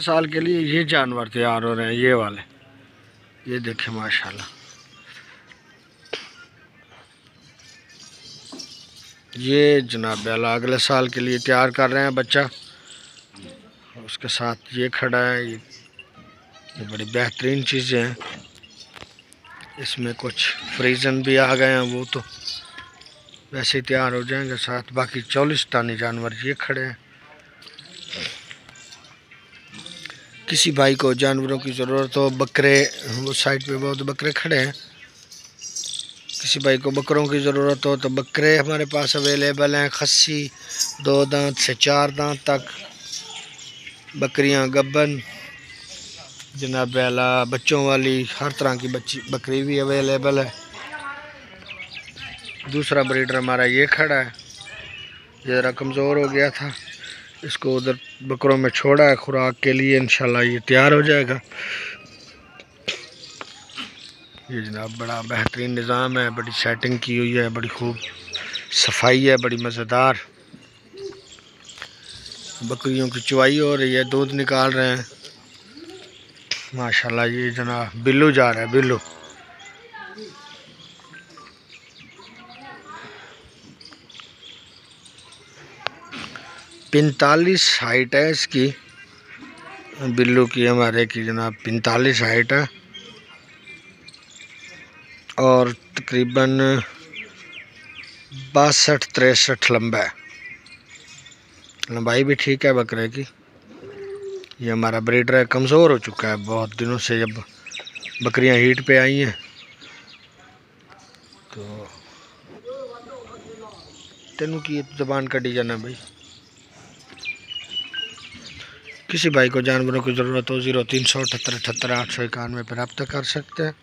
साल के लिए ये जानवर तैयार हो रहे हैं ये वाले। ये देखें माशाल्लाह। ये जनाब अला अगले साल के लिए तैयार कर रहे हैं बच्चा। उसके साथ ये खड़ा है ये, ये बड़ी बेहतरीन चीज़ें हैं। इसमें कुछ फ्रीजन भी आ गए हैं वो तो वैसे तैयार हो जाएँगे साथ। बाकी चौलिस्तानी जानवर ये खड़े हैं। किसी भाई को, जानवरों की ज़रूरत हो, बकरे वो साइड पे बहुत बकरे खड़े हैं। किसी भाई को बकरों की ज़रूरत हो तो बकरे हमारे पास अवेलेबल हैं। खस्सी, दो दांत से चार दांत तक। बकरियाँ गबन जनाब अला बच्चों वाली, हर तरह की बच्ची, बकरी भी अवेलेबल है। दूसरा ब्रीडर हमारा ये खड़ा है। ये ज़रा कमज़ोर हो गया था। इसको उधर बकरों में छोड़ा है खुराक के लिए, इंशाल्लाह ये तैयार हो जाएगा। ये जनाब बड़ा बेहतरीन निज़ाम है, बड़ी सेटिंग की हुई है, बड़ी खूब सफ़ाई है, बड़ी मज़ेदार। बकरियों की चुवाई हो रही है, दूध निकाल रहे हैं। माशाल्लाह ये जनाब बिल्लू जा रहा है, बिल्लू। पैंतालीस हाइट है इसकी। बिल्लू की हमारे की जनाब, पैंतालीस हाइट है। और तकरीबन बासठ, तिरसठ लंबा है। लंबाई भी ठीक है बकरे की। ये हमारा ब्रीडर है, कमज़ोर हो चुका है बहुत दिनों से जब बकरियाँ हीट पे आई हैं। तो तेनू की जबान कटी जाना भाई? किसी भाई को जानवरों की ज़रूरत हो, ज़ीरो तीन सौ अठहत्तर अठहत्तर आठ सौ इक्यानवे पर रब्ता कर सकते हैं।